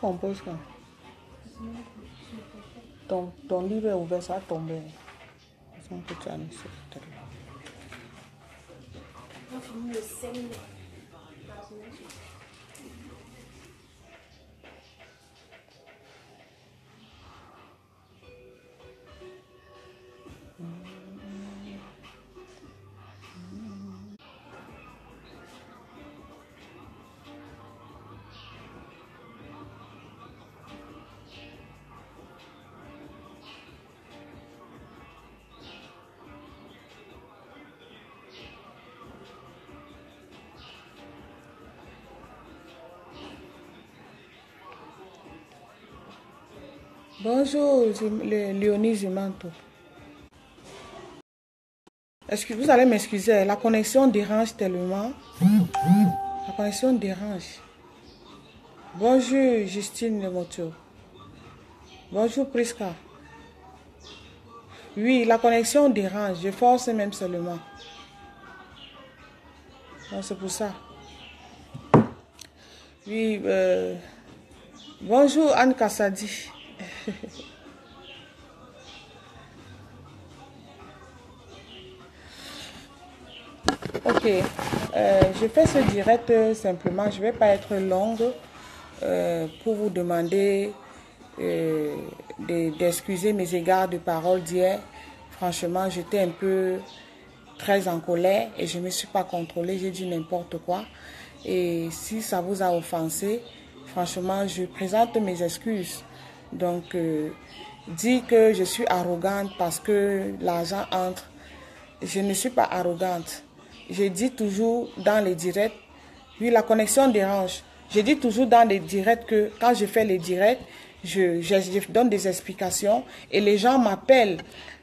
compose quand ton, ton livre est ouvert, ça va tomber. Sans que Bonjour, le- Léonie que vous allez m'excuser, la connexion dérange tellement. La connexion dérange. Bonjour, Justine Lemoto. Bonjour, Priska. Oui, la connexion dérange. Je force même seulement. C'est pour ça. Oui, euh, bonjour, Anne Kassadi. Ok, euh, je fais ce direct euh, simplement, je ne vais pas être longue euh, pour vous demander de- d'excuser mes égards de parole d'hier. Franchement, j'étais un peu très en colère et je ne me suis pas contrôlée, j'ai dit n'importe quoi. Et si ça vous a offensé, franchement, je présente mes excuses. Donc, euh, que je suis arrogante parce que l'argent entre, je ne suis pas arrogante. Je dis toujours dans les directs, oui, la connexion dérange. Je dis toujours dans les directs que quand je fais les directs, je, je, je donne des explications et les gens m'appellent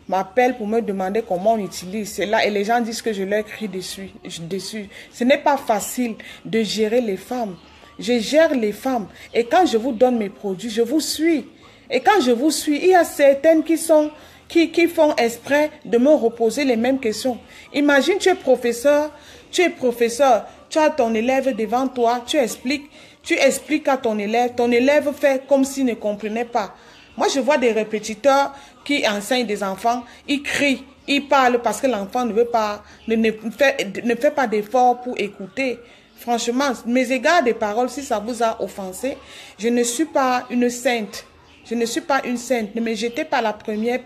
m'appellent pour me demander comment on utilise cela et les gens disent que je leur crie dessus. dessus. Ce n'est pas facile de gérer les femmes. Je gère les femmes et quand je vous donne mes produits, je vous suis. Et quand je vous suis, il y a certaines qui sont qui, qui font exprès de me reposer les mêmes questions. Imagine, tu es professeur, tu es professeur, tu as ton élève devant toi, tu expliques, tu expliques à ton élève, ton élève fait comme s'il ne comprenait pas. Moi, je vois des répétiteurs qui enseignent des enfants, ils crient, ils parlent parce que l'enfant ne veut pas, ne, fait, ne fait pas d'effort pour écouter. Franchement, mes égards de parole, si ça vous a offensé, je ne suis pas une sainte. Je ne suis pas une sainte. Ne me jetez pas la première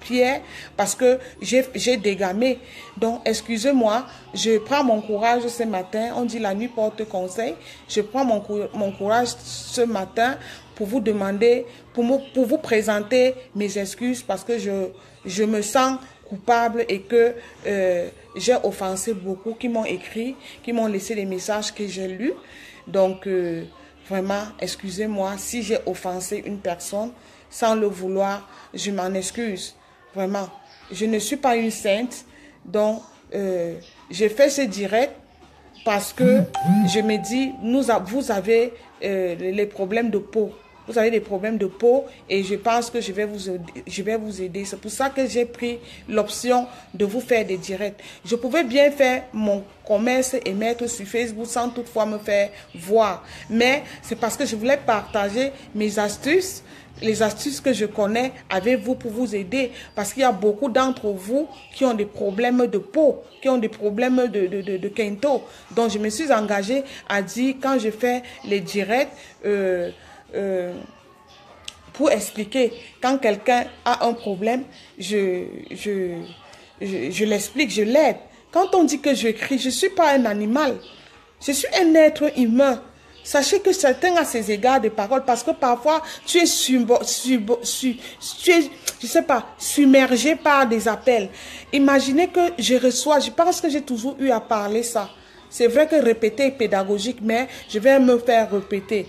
pierre parce que j'ai dégamé. Donc, excusez-moi, je prends mon courage ce matin. On dit la nuit porte conseil. Je prends mon, cou- mon courage ce matin pour vous demander, pour, vous présenter mes excuses parce que je me sens coupable et que euh, j'ai offensé beaucoup qui m'ont écrit, qui m'ont laissé des messages que j'ai lus. Donc, euh, vraiment, excusez-moi si j'ai offensé une personne sans le vouloir, je m'en excuse. Vraiment, je ne suis pas une sainte. Donc, euh, j'ai fait ce direct parce que je me dis, nous, vous avez les problèmes de peau. Vous avez des problèmes de peau et je pense que je vais vous aider. Je vais vous aider. C'est pour ça que j'ai pris l'option de vous faire des directs. Je pouvais bien faire mon commerce et mettre sur Facebook sans toutefois me faire voir. Mais c'est parce que je voulais partager mes astuces les astuces que je connais avec vous pour vous aider. Parce qu'il y a beaucoup d'entre vous qui ont des problèmes de peau, qui ont des problèmes de, de, de, de kento. Donc, je me suis engagée à dire, quand je fais les directs, euh, euh, pour expliquer, quand quelqu'un a un problème, je, je, je, je l'explique, je l'aide. Quand on dit que je crie, je ne suis pas un animal. Je suis un être humain. Sachez que certains a ces égards de parole parce que parfois tu es sub, sub, sub- tu es, je sais pas, submergé par des appels. Imaginez que je reçois, je pense que j'ai toujours eu à parler ça. C'est vrai que répéter est pédagogique, mais je vais me faire répéter.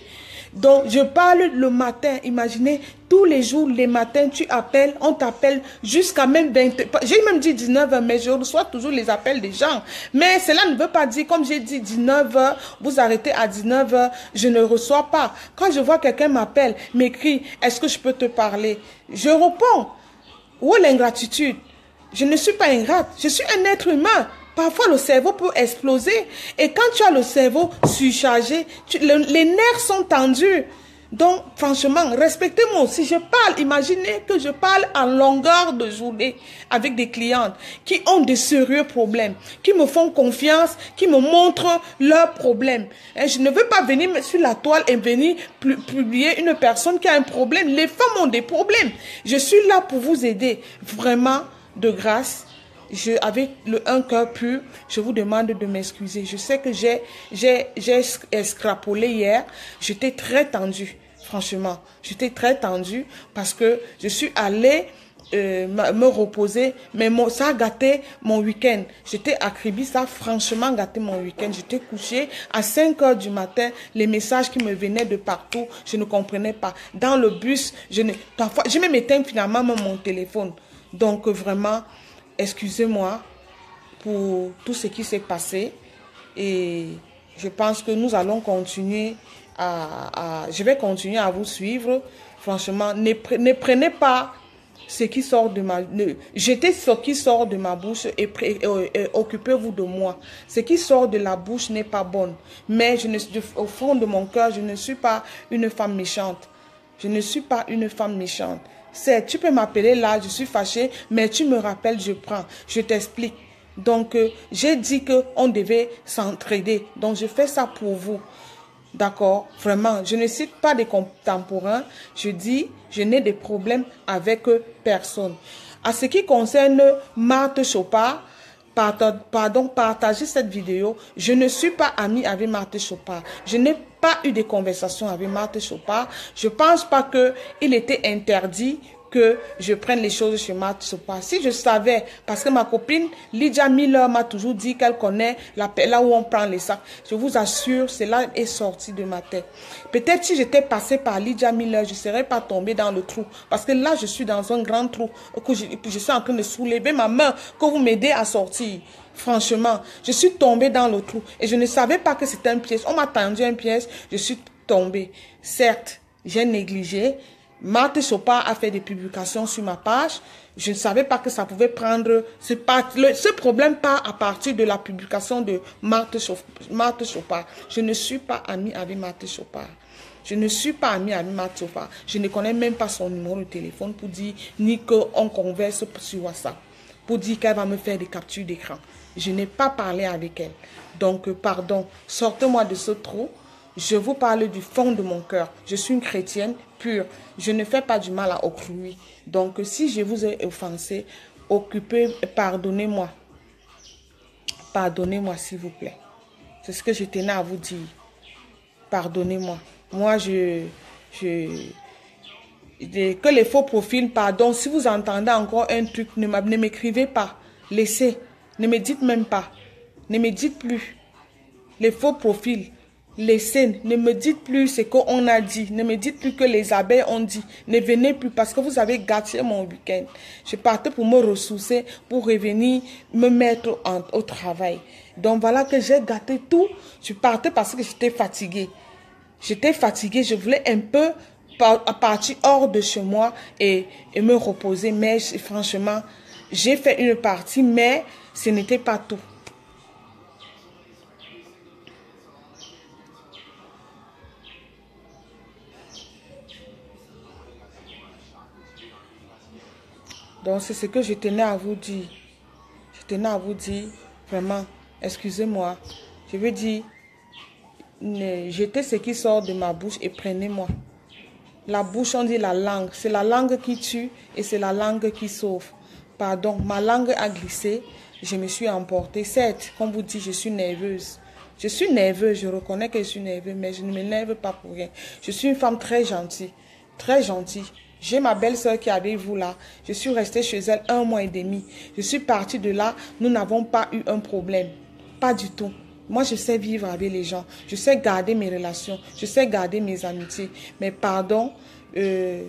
Donc, je parle le matin. Imaginez, tous les jours, les matins, tu appelles, on t'appelle jusqu'à même 20 J'ai même dit 19 heures, mais je reçois toujours les appels des gens. Mais cela ne veut pas dire, comme j'ai dit 19 heures, vous arrêtez à 19 heures, je ne reçois pas. Quand je vois quelqu'un m'appelle, m'écrit, est-ce que je peux te parler? Je réponds. Où est l'ingratitude? Je ne suis pas ingrate. Je suis un être humain. Parfois, le cerveau peut exploser. Et quand tu as le cerveau surchargé, les nerfs sont tendus. Donc, franchement, respectez-moi. Si je parle, imaginez que je parle en longueur de journée avec des clientes qui ont des sérieux problèmes, qui me font confiance, qui me montrent leurs problèmes. Et je ne veux pas venir sur la toile et venir publier une personne qui a un problème. Les femmes ont des problèmes. Je suis là pour vous aider. Vraiment, de grâce. Je, avec le un cœur pur, je vous demande de m'excuser. Je sais que j'ai, j'ai, j'ai escrapolé hier. J'étais très tendue. Franchement, j'étais très tendue parce que je suis allée euh, me reposer, mais ça a gâté mon week-end. J'étais à ça a franchement gâté mon week-end. J'étais couchée à 5 heures du matin, les messages qui me venaient de partout, je ne comprenais pas. Dans le bus, je ne, parfois, je me mettais finalement mon téléphone. Donc vraiment, excusez-moi pour tout ce qui s'est passé et je pense que nous allons continuer à, je vais continuer à vous suivre. Franchement, ne, ne prenez pas ce qui sort de ma jetez ce qui sort de ma bouche et, occupez-vous de moi. Ce qui sort de la bouche n'est pas bon. Mais je ne, au fond de mon cœur, je ne suis pas une femme méchante. Je ne suis pas une femme méchante. C'est, tu peux m'appeler là, je suis fâchée, mais tu me rappelles, je prends, je t'explique. Donc, euh, j'ai dit que on devait s'entraider. Donc, je fais ça pour vous. D'accord? Vraiment, je ne cite pas des contemporains. Je dis, je n'ai des problèmes avec personne. À ce qui concerne Marthe Chopard, pardon, partagez cette vidéo. Je ne suis pas amie avec Marthe Chopard. Je n'ai pas eu de conversation avec Marthe Chopard. Je pense pas que il était interdit que je prenne les choses chez Marthe Sopa. Si je savais, parce que ma copine Lydia Miller m'a toujours dit qu'elle connaît la, là où on prend les sacs, je vous assure, cela est sorti de ma tête. Peut-être si j'étais passé par Lydia Miller, je serais pas tombé dans le trou. Parce que là, je suis dans un grand trou, que je, je suis en train de soulever ma main, que vous m'aidez à sortir. Franchement, je suis tombée dans le trou et je ne savais pas que c'était un pièce. On m'a tendu un pièce, je suis tombée. Certes, j'ai négligé, Marthe Chopard a fait des publications sur ma page. Je ne savais pas que ça pouvait prendre... Ce, problème part à partir de la publication de Marthe, Chopard. Je ne suis pas amie avec Marthe Chopard. Je ne suis pas amie avec Marthe Chopard. Je ne connais même pas son numéro de téléphone pour dire ni qu'on converse sur WhatsApp. Pour dire qu'elle va me faire des captures d'écran. Je n'ai pas parlé avec elle. Donc, pardon, sortez-moi de ce trou. Je vous parle du fond de mon cœur. Je suis une chrétienne pure. Je ne fais pas du mal à autrui. Donc, si je vous ai offensé, occupez, pardonnez-moi. Pardonnez-moi, s'il vous plaît. C'est ce que je tenais à vous dire. Pardonnez-moi. Moi, je, je, que les faux profils, pardon, si vous entendez encore un truc, ne m'écrivez pas. Laissez. Ne me dites même pas. Ne me dites plus. Les faux profils, Laissez, ne me dites plus ce qu'on a dit. Ne me dites plus que les abeilles ont dit. Ne venez plus parce que vous avez gâché mon week-end. Je partais pour me ressourcer, pour revenir me mettre au travail. Donc voilà que j'ai gâté tout. Je partais parce que j'étais fatiguée. J'étais fatiguée. Je voulais un peu partir hors de chez moi et me reposer. Mais franchement, j'ai fait une partie, mais ce n'était pas tout. Donc, c'est ce que je tenais à vous dire. Je tenais à vous dire, vraiment, excusez-moi. Je veux dire, jetez ce qui sort de ma bouche et prenez-moi. La bouche, on dit la langue. C'est la langue qui tue et c'est la langue qui sauve. Pardon, ma langue a glissé. Je me suis emportée. Certes, comme vous dites, je suis nerveuse. Je suis nerveuse, je reconnais que je suis nerveuse, mais je ne m'énerve pas pour rien. Je suis une femme très gentille. Très gentille. J'ai ma belle-sœur qui est avec vous là. Je suis restée chez elle un mois et demi. Je suis partie de là. Nous n'avons pas eu un problème. Pas du tout. Moi, je sais vivre avec les gens. Je sais garder mes relations. Je sais garder mes amitiés. Mais pardon, euh,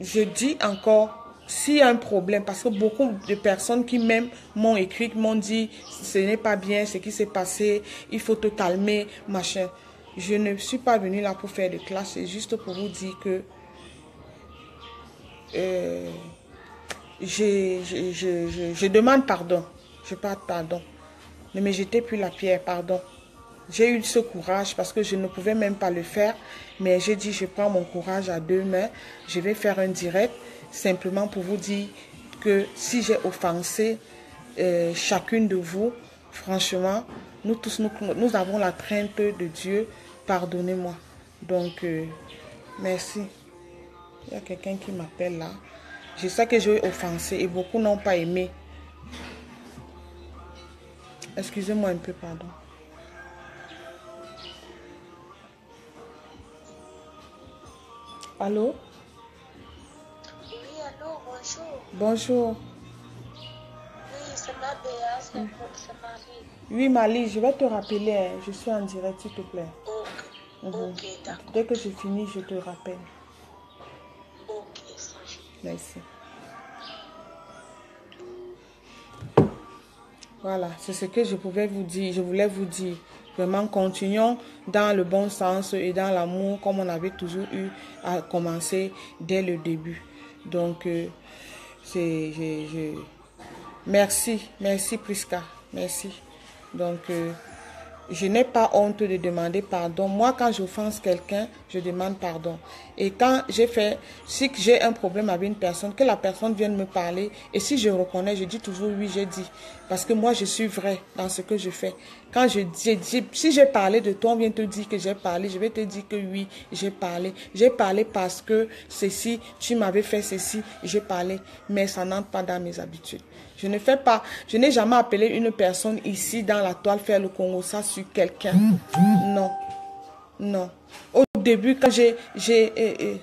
je dis encore, s'il y a un problème, parce que beaucoup de personnes qui même m'ont écrit, m'ont dit, ce n'est pas bien ce qui s'est passé, il faut te calmer, machin. Je ne suis pas venue là pour faire de classe, c'est juste pour vous dire que euh, je, je, je, demande pardon. Je parle pardon. Ne me jetez plus la pierre, pardon. J'ai eu ce courage parce que je ne pouvais même pas le faire. Mais j'ai dit, je prends mon courage à deux mains. Je vais faire un direct simplement pour vous dire que si j'ai offensé euh, chacune de vous, franchement, nous tous, nous, avons la crainte de Dieu. Pardonnez-moi. Donc, euh, merci. Il y a quelqu'un qui m'appelle là. Je sais que j'ai offensé et beaucoup n'ont pas aimé. Excusez-moi un peu, pardon. Allô? Bonjour. Oui, c'est ma Béa, c'est Marie. Oui, Mali, je vais te rappeler. hein. Je suis en direct, s'il te plaît. Ok, Mhm. Dès que je finis, je te rappelle. Ok. Merci. Voilà, c'est ce que je pouvais vous dire. Je voulais vous dire. Vraiment, continuons dans le bon sens et dans l'amour comme on avait toujours eu à commencer dès le début. Donc, euh, Merci, merci Priska, merci. Donc, euh, je n'ai pas honte de demander pardon. Moi, quand j'offense quelqu'un, je demande pardon. Et quand j'ai fait, si j'ai un problème avec une personne, que la personne vienne me parler, et si je reconnais, je dis toujours oui, j'ai dit. Parce que moi, je suis vrai dans ce que je fais. Quand je dis, si j'ai parlé de toi, on vient te dire que j'ai parlé, je vais te dire que oui, j'ai parlé. J'ai parlé parce que ceci, tu m'avais fait ceci, j'ai parlé. Mais ça n'entre pas dans mes habitudes. Je ne fais pas, je n'ai jamais appelé une personne ici dans la toile faire le Congo ça sur quelqu'un. Non. Non. Au début, quand j'ai euh, euh,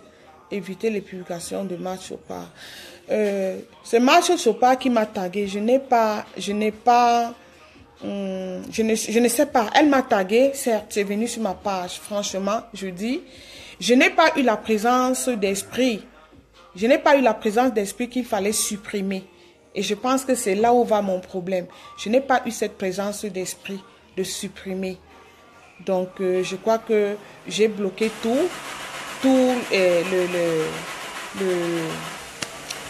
évité les publications de Marc Chopard, euh, c'est Marc Chopard qui m'a tagué. Je n'ai pas, je n'ai pas, hum, je, ne, je ne sais pas. Elle m'a tagué, certes, c'est venu sur ma page. Franchement, je dis, je n'ai pas eu la présence d'esprit. Je n'ai pas eu la présence d'esprit qu'il fallait supprimer. Et je pense que c'est là où va mon problème. Je n'ai pas eu cette présence d'esprit de supprimer. Donc, euh, je crois que j'ai bloqué tout, tout euh, le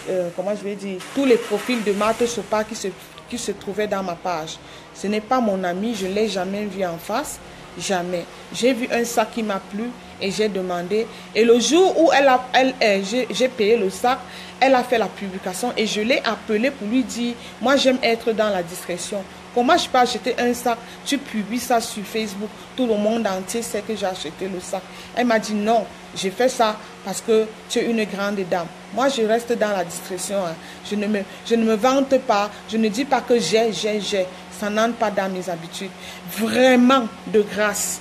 euh, comment je vais dire, tous les profils de Marthe Sopa qui se, qui se trouvaient dans ma page. Ce n'est pas mon ami, je ne l'ai jamais vu en face, jamais. J'ai vu un sac qui m'a plu et j'ai demandé. Et le jour où elle elle, euh, j'ai payé le sac, elle a fait la publication et je l'ai appelé pour lui dire, moi j'aime être dans la discrétion. Comment je peux acheter un sac? Tu publies ça sur Facebook. Tout le monde entier sait que j'ai acheté le sac. Elle m'a dit non, j'ai fait ça parce que tu es une grande dame. Moi, je reste dans la discrétion. hein. Je, ne me, je ne me vante pas. Je ne dis pas que j'ai, j'ai, j'ai. Ça n'entre pas dans mes habitudes. Vraiment, de grâce.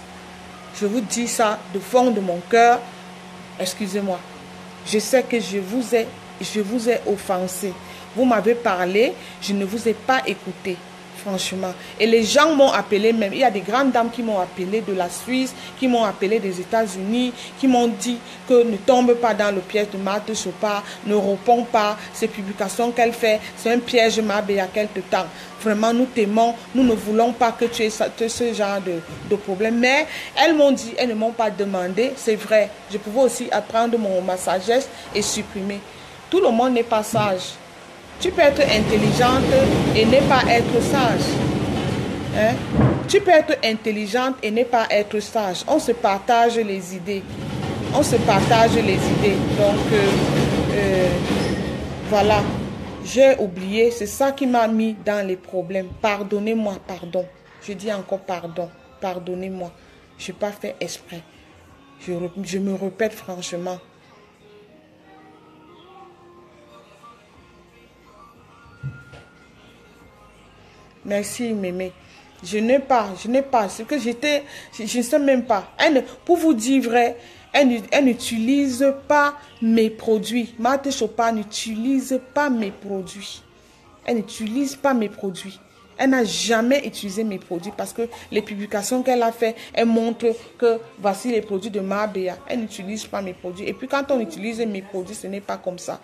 Je vous dis ça de fond de mon cœur. Excusez-moi. Je sais que je vous ai, je vous ai offensé. Vous m'avez parlé, je ne vous ai pas écouté. Franchement. Et les gens m'ont appelé même. Il y a des grandes dames qui m'ont appelé de la Suisse, qui m'ont appelé des États-Unis, qui m'ont dit que ne tombe pas dans le piège de Marthe Chopard, ne réponds pas. Ces publications qu'elle fait, c'est un piège, Mabé, il y a quelque temps. Vraiment, nous t'aimons. Nous ne voulons pas que tu aies ce genre de, de problème. Mais elles m'ont dit, elles ne m'ont pas demandé. C'est vrai. Je pouvais aussi apprendre mon, ma sagesse et supprimer. Tout le monde n'est pas sage. Tu peux être intelligente et ne pas être sage. Hein? Tu peux être intelligente et ne pas être sage. On se partage les idées. On se partage les idées. Donc, euh, euh, voilà. J'ai oublié. C'est ça qui m'a mis dans les problèmes. Pardonnez-moi, pardon. Je dis encore pardon. Pardonnez-moi. Je n'ai pas fait exprès. Je, je me répète franchement. Merci, mémé. Je n'ai pas, je n'ai pas. Ce que j'étais, je ne sais même pas. Elle pour vous dire vrai, elle, elle n'utilise pas mes produits. Marthe Chopin n'utilise pas mes produits. Elle n'utilise pas mes produits. Elle n'a jamais utilisé mes produits parce que les publications qu'elle a fait, elles montrent que voici les produits de Mabea. Elle n'utilise pas mes produits. Et puis quand on utilise mes produits, ce n'est pas comme ça.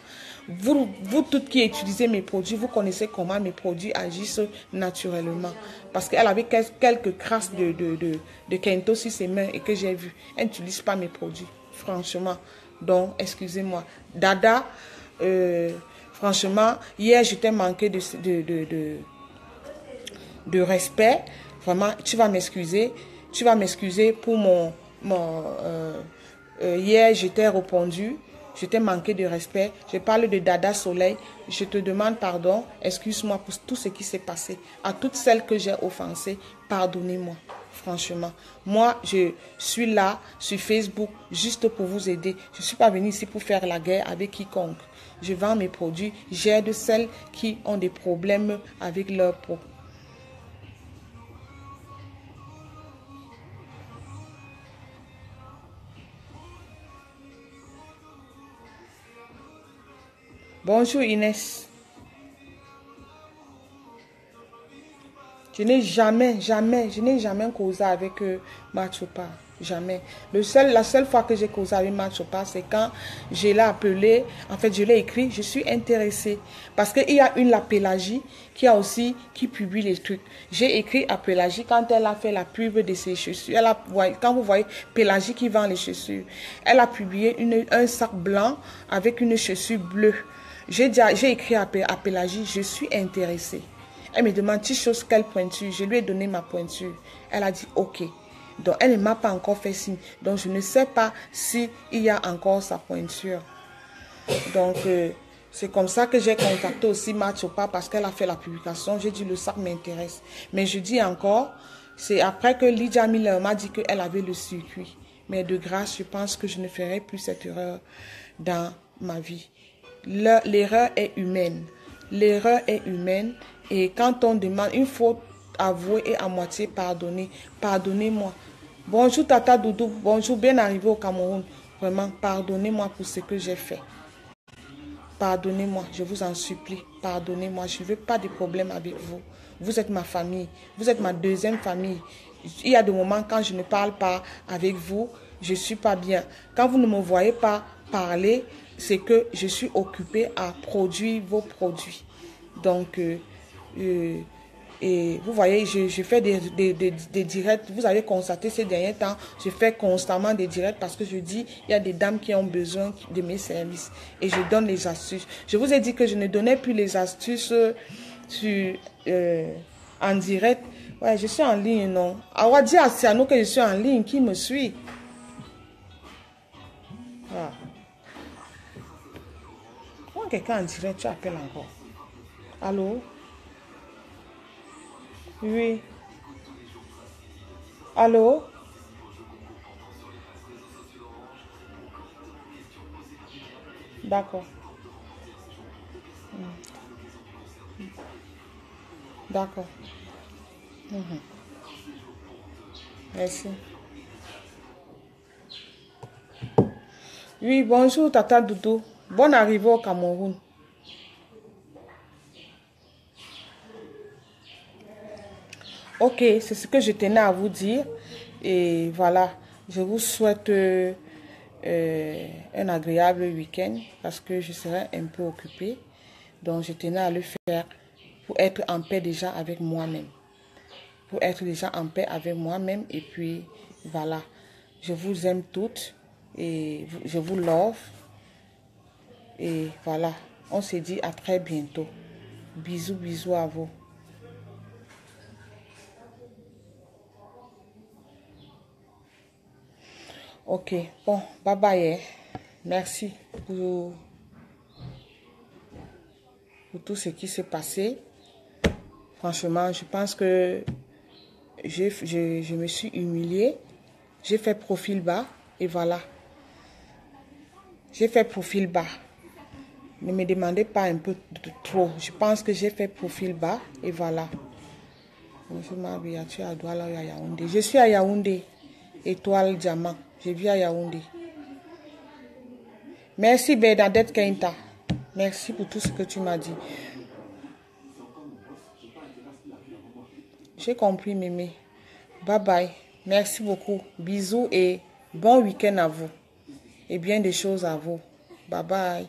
Vous, vous toutes qui utilisez mes produits, vous connaissez comment mes produits agissent naturellement. Parce qu'elle avait quel- quelques crasses de, de, de, de Kento sur ses mains et que j'ai vu. Elle n'utilise pas mes produits, franchement. Donc, excusez-moi. Dada, euh, franchement, hier, j'étais manqué de, de, de, de de respect. Vraiment, tu vas m'excuser. Tu vas m'excuser pour mon... mon euh, euh, hier, j'étais répondu. Je t'ai manqué de respect. Je parle de Dada Soleil. Je te demande pardon. Excuse-moi pour tout ce qui s'est passé. À toutes celles que j'ai offensées, pardonnez-moi. Franchement, moi, je suis là sur Facebook juste pour vous aider. Je ne suis pas venue ici pour faire la guerre avec quiconque. Je vends mes produits. J'aide celles qui ont des problèmes avec leur peau. Bonjour Inès. Je n'ai jamais, jamais, je n'ai jamais causé avec euh, Machopa. Jamais. La seule fois que j'ai causé avec Machopa, c'est quand je l'ai appelé, en fait, je l'ai écrit, je suis intéressée. Parce qu'il y a une, la Pélagie, qui a aussi, qui publie les trucs. J'ai écrit à Pélagie quand elle a fait la pub de ses chaussures. Quand vous voyez Pélagie qui vend les chaussures, elle a publié un sac blanc avec une chaussure bleue. J'ai écrit à, à Pélagie, je suis intéressée. Elle me demande, tu chose quelle pointure? Je lui ai donné ma pointure. Elle a dit, ok. Donc, elle ne m'a pas encore fait signe. Donc, je ne sais pas s'il y a encore sa pointure. Donc, euh, c'est comme ça que j'ai contacté aussi Machopa parce qu'elle a fait la publication. J'ai dit, le sac m'intéresse. Mais je dis encore, c'est après que Lydia Miller m'a dit qu'elle avait le circuit. Mais de grâce, je pense que je ne ferai plus cette erreur dans ma vie. L'erreur est humaine. L'erreur est humaine. Et quand on demande, il faut avouer et à moitié pardonner. Pardonnez-moi. Bonjour Tata Doudou. Bonjour, bien arrivé au Cameroun. Vraiment, pardonnez-moi pour ce que j'ai fait. Pardonnez-moi, je vous en supplie. Pardonnez-moi. Je ne veux pas de problème avec vous. Vous êtes ma famille. Vous êtes ma deuxième famille. Il y a des moments quand je ne parle pas avec vous, je ne suis pas bien. Quand vous ne me voyez pas parler, c'est que je suis occupée à produire vos produits. Donc, euh, euh, et vous voyez, je, fais des, des, des, des, directs. Vous avez constaté ces derniers temps, je fais constamment des directs parce que je dis, il y a des dames qui ont besoin de mes services et je donne les astuces. Je vous ai dit que je ne donnais plus les astuces sur, euh, en direct. Ouais, je suis en ligne, non. Awa dit à Siano que je suis en ligne, qui me suit? Quelqu'un en direct, tu appelles encore. Allô? Oui. Allô? D'accord. D'accord. Mhm. Merci. Oui, bonjour Tata Doudou. Bonne arrivée au Cameroun. Ok, c'est ce que je tenais à vous dire. Et voilà, je vous souhaite euh, un agréable week-end parce que je serai un peu occupée. Donc, je tenais à le faire pour être en paix déjà avec moi-même. Pour être déjà en paix avec moi-même. Et puis, voilà, je vous aime toutes et je vous love. Et voilà, on se dit à très bientôt. Bisous, bisous à vous. Ok, bon, bye bye. Merci pour, tout ce qui s'est passé. Franchement, je pense que je, je, je me suis humiliée. J'ai fait profil bas et voilà. J'ai fait profil bas. Ne me demandez pas un peu trop. Je pense que j'ai fait profil bas et voilà. Je suis à Yaoundé, étoile diamant. Je vis à Yaoundé. Merci Bernadette Keinta. Merci pour tout ce que tu m'as dit. J'ai compris, Mémé. Bye bye. Merci beaucoup. Bisous et bon week-end à vous. Et bien des choses à vous. Bye bye.